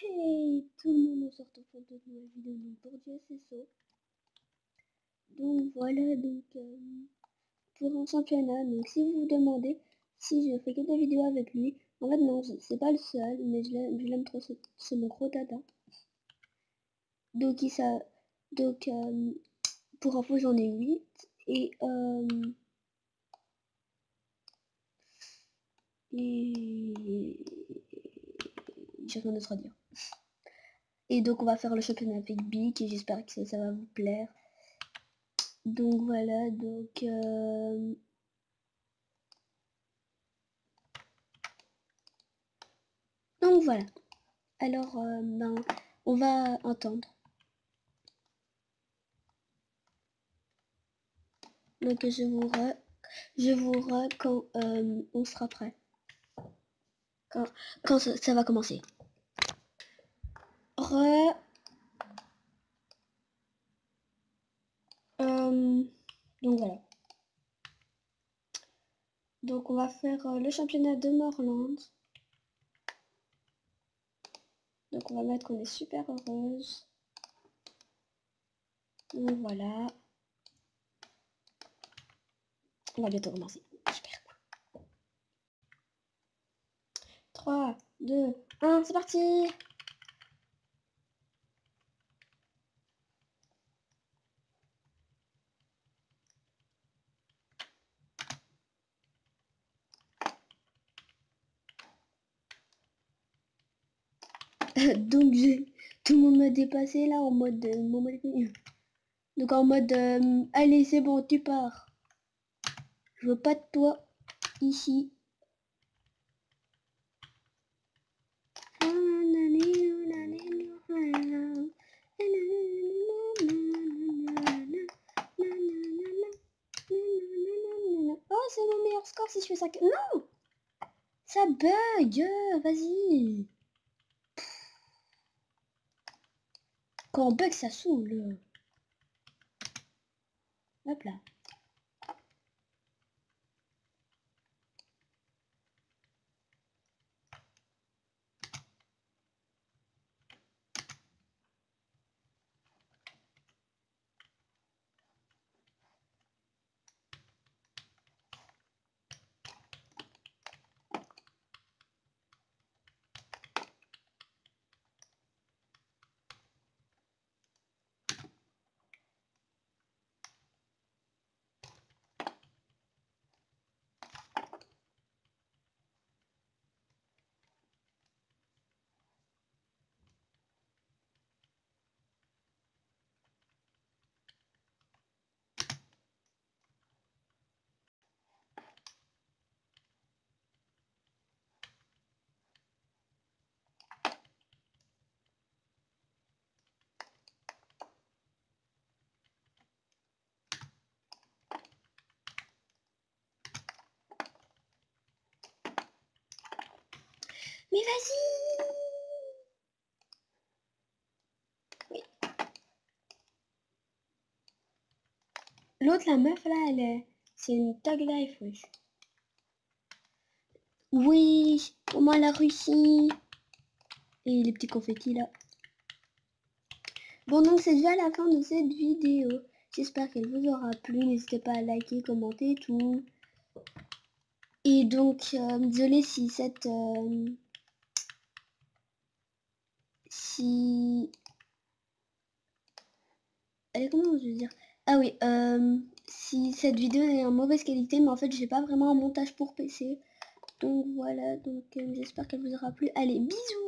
Hey tout le monde, on sort pour de nouvelles vidéos donc pour GSSO. Donc voilà, donc euh, pour un championnat, donc si vous vous demandez si je fais que des vidéos avec lui, en fait non, c'est pas le seul, mais je l'aime trop, c'est mon gros dada. Donc il ça, donc euh, pour info j'en ai 8 et euh, et j'ai rien d'autre à dire. Et donc on va faire le championnat avec Bic et j'espère que ça, va vous plaire. Donc voilà, donc... Euh, donc voilà. Alors, euh, ben, on va entendre. Donc je vous re... Je vous re quand euh, on sera prêt. Quand, quand ça va commencer. Euh, donc voilà. Donc on va faire euh, le championnat de Morland. Donc on va mettre qu'on est super heureuse. Donc voilà. On va bientôt commencer. Super. 3, 2, 1, c'est parti Donc tout le monde m'a dépassé là en mode euh, donc en mode euh, allez c'est bon tu pars. Je veux pas de toi ici. Oh c'est mon meilleur score si je fais ça. Non Ça bug Vas-y Quand on bug, ça saoule. Hop là. Mais vas-y Oui. L'autre, la meuf, là, elle est... C'est une tag life, oui. Oui, comment la Russie Et les petits confettis, là. Bon, donc c'est déjà la fin de cette vidéo. J'espère qu'elle vous aura plu. N'hésitez pas à liker, commenter, tout. Et donc, euh, désolé si cette... Euh, Ah oui, euh, si cette vidéo est en mauvaise qualité, mais en fait, j'ai pas vraiment un montage pour PC. Donc voilà, donc j'espère qu'elle vous aura plu. Allez, bisous